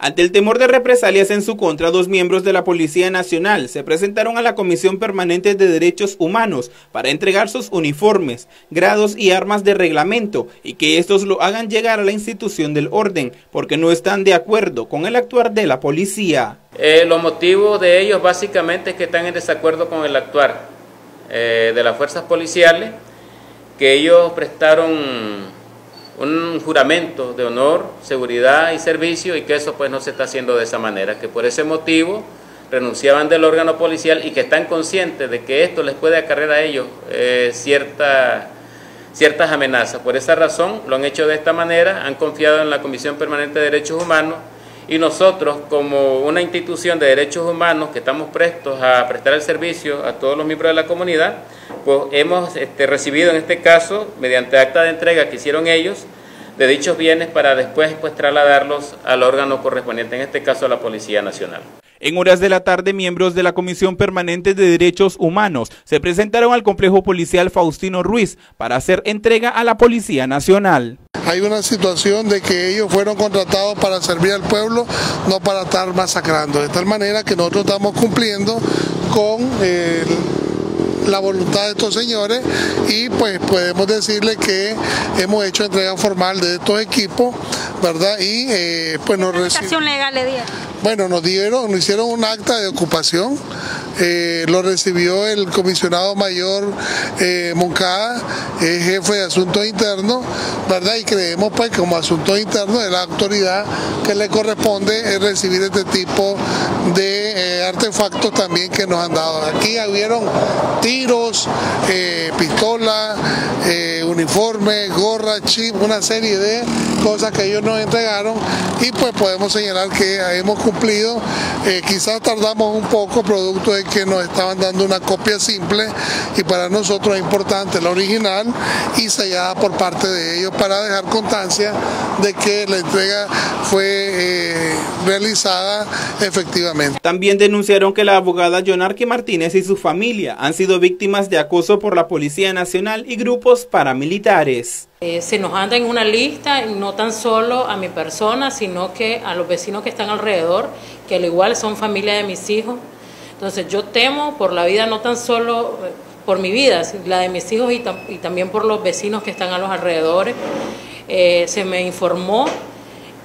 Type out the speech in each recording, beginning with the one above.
Ante el temor de represalias en su contra, dos miembros de la Policía Nacional se presentaron a la Comisión Permanente de Derechos Humanos para entregar sus uniformes, grados y armas de reglamento y que estos lo hagan llegar a la institución del orden porque no están de acuerdo con el actuar de la policía. Eh, los motivos de ellos básicamente es que están en desacuerdo con el actuar eh, de las fuerzas policiales, que ellos prestaron un juramento de honor, seguridad y servicio y que eso pues no se está haciendo de esa manera, que por ese motivo renunciaban del órgano policial y que están conscientes de que esto les puede acarrear a ellos eh, ciertas amenazas. Por esa razón lo han hecho de esta manera, han confiado en la Comisión Permanente de Derechos Humanos y nosotros como una institución de derechos humanos que estamos prestos a prestar el servicio a todos los miembros de la comunidad, pues hemos este, recibido en este caso, mediante acta de entrega que hicieron ellos, de dichos bienes para después pues trasladarlos al órgano correspondiente, en este caso a la Policía Nacional. En horas de la tarde, miembros de la Comisión Permanente de Derechos Humanos se presentaron al complejo policial Faustino Ruiz para hacer entrega a la Policía Nacional. Hay una situación de que ellos fueron contratados para servir al pueblo, no para estar masacrando. De tal manera que nosotros estamos cumpliendo con el la voluntad de estos señores y pues podemos decirle que hemos hecho entrega formal de estos equipos, ¿verdad? Y eh, pues nos recibieron. legal le dieron? Bueno, nos dieron, nos hicieron un acta de ocupación, eh, lo recibió el comisionado mayor eh, Moncada, jefe de asuntos internos, ¿verdad? Y creemos pues como asuntos internos de la autoridad que le corresponde recibir este tipo de artefactos también que nos han dado. Aquí hubieron tiros, eh, pistolas, eh, uniformes, gorra, chip, una serie de cosas que ellos nos entregaron y pues podemos señalar que hemos cumplido. Eh, quizás tardamos un poco producto de que nos estaban dando una copia simple y para nosotros es importante la original y sellada por parte de ellos para dejar constancia de que la entrega fue eh, realizada efectivamente. También denunciaron que la abogada Jonarque Martínez y su familia han sido víctimas de acoso por la Policía Nacional y grupos paramilitares. Eh, se nos anda en una lista, no tan solo a mi persona, sino que a los vecinos que están alrededor, que al igual son familia de mis hijos. Entonces yo temo por la vida, no tan solo eh, por mi vida, la de mis hijos y, también por los vecinos que están a los alrededores. Eh, se me informó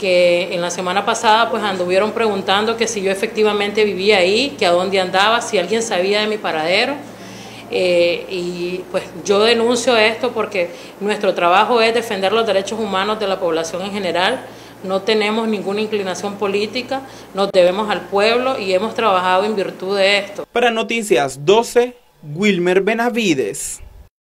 que en la semana pasada pues anduvieron preguntando que si yo efectivamente vivía ahí, que a dónde andaba, si alguien sabía de mi paradero. Eh, y pues yo denuncio esto porque nuestro trabajo es defender los derechos humanos de la población en general. No tenemos ninguna inclinación política, nos debemos al pueblo y hemos trabajado en virtud de esto. Para Noticias 12, Wilmer Benavides.